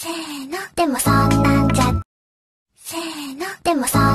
せーの。でもそんなんじゃせーの。でもそん